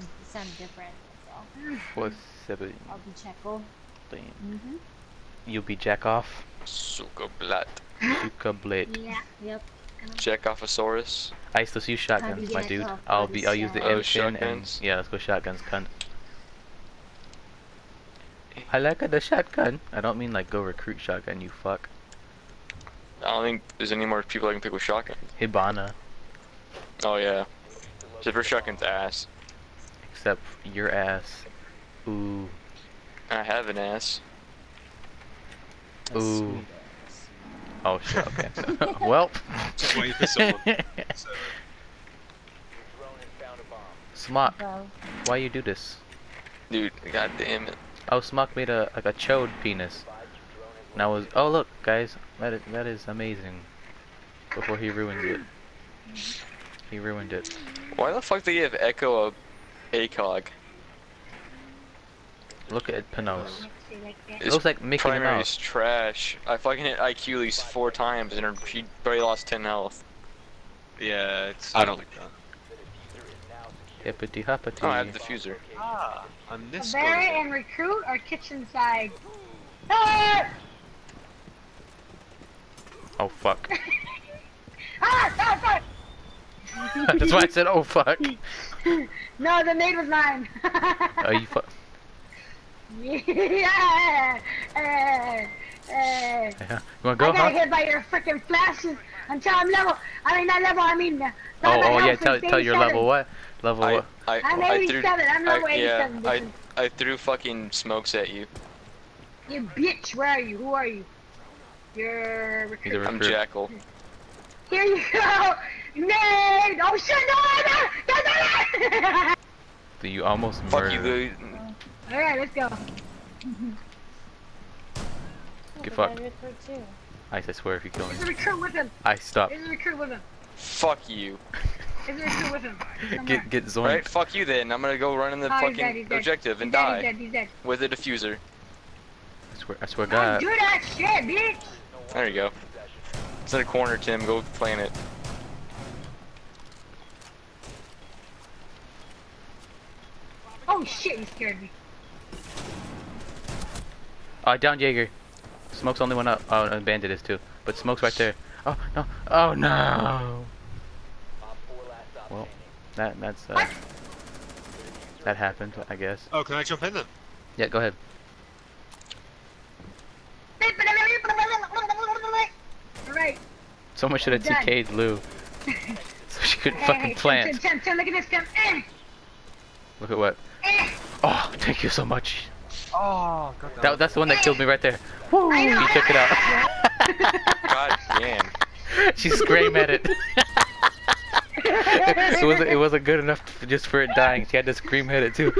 sound sound different. That's seven? I'll be Checo. Mhm. You'll be jack off. Suka Blat. Suka blade. Yeah. Yep. Jackofosaurus. I still to use shotguns, my dude. off I'll all be. I'll use the shit? Oh, M10 and shotguns? yeah, let's go shotguns, cunt. I like the shotgun. I don't mean like go recruit shotgun, you fuck. I don't think there's any more people I can pick with shotgun. Hibana, Oh yeah. Except for shotgun's ass. Except your ass. Ooh, I have an ass. That's Ooh. sweet ass. oh shit. Okay. well. Just waiting for someone. So, Smock, why you do this? Dude, god damn it. Oh, Smock made a like a chode penis. And I was. Oh look, guys, that is, that is amazing. Before he ruins it. He ruined it. Why the fuck they have Echo a ACOG? Look at Panos. See, like that. It looks like Mickey primary Mouse. is trash. I fucking hit IQ at least four times and her, she barely lost 10 health. yeah, it's I don't- like that. Hippity hoppity. Oh, I have diffuser. Ah, on this Barrett and recruit are kitchen side. Ah! Oh fuck. Ah! Ah! Ah! That's why I said oh fuck. No, the nade was mine. Oh you fuck. yeah. Uh, uh, Yeah. You wanna I got huh? hit by your freaking flashes until I'm level. I mean, not level. I mean. uh, Oh, oh yeah. health Tell is tell your level what? Level I, what? I, I'm I 87. threw, I'm level I, yeah, 87. I. I threw fucking smokes at you. You bitch. Where are you? Who are you? You're He's a recruit. I'm. Jackal. Here you go. Nade. Oh shit! No! No! No! No! no. So you almost Fuck you, murdered. Lou. All right, let's go. Get fucked. I. I I swear if you kill me. There's a recruit with him. I stop. There's a recruit with him. Fuck you. There's a recruit with him. Somewhere. Get get zoinked. Right? Fuck you then. I'm gonna go run in the Oh, he's fucking dead, he's dead. objective and he's dead, die He's dead. He's dead. with a diffuser. I swear I swear Don't God. do that shit, bitch. There you go. It's in a corner, Tim. Go plant it. Oh shit, you scared me. Oh, down Jaeger. Smoke's only one up. Oh, and Bandit is too. But Smoke's right there. Oh no! Oh no! Well, that that's uh, What? that happened. I guess. Oh, can I jump in then? Yeah, go ahead. Alright. Someone should have Done. TK'd Lou. so she couldn't Hey, fucking hey, plant. Tim, Tim, Tim, look at this, Tim. Eh, Look at what. eh. Oh, thank you so much. Oh, god That, that's the one that killed me right there. Woo! I. He took it out. God damn. she screamed at it. it wasn't. It wasn't good enough for, just for it dying. She had to scream at it too.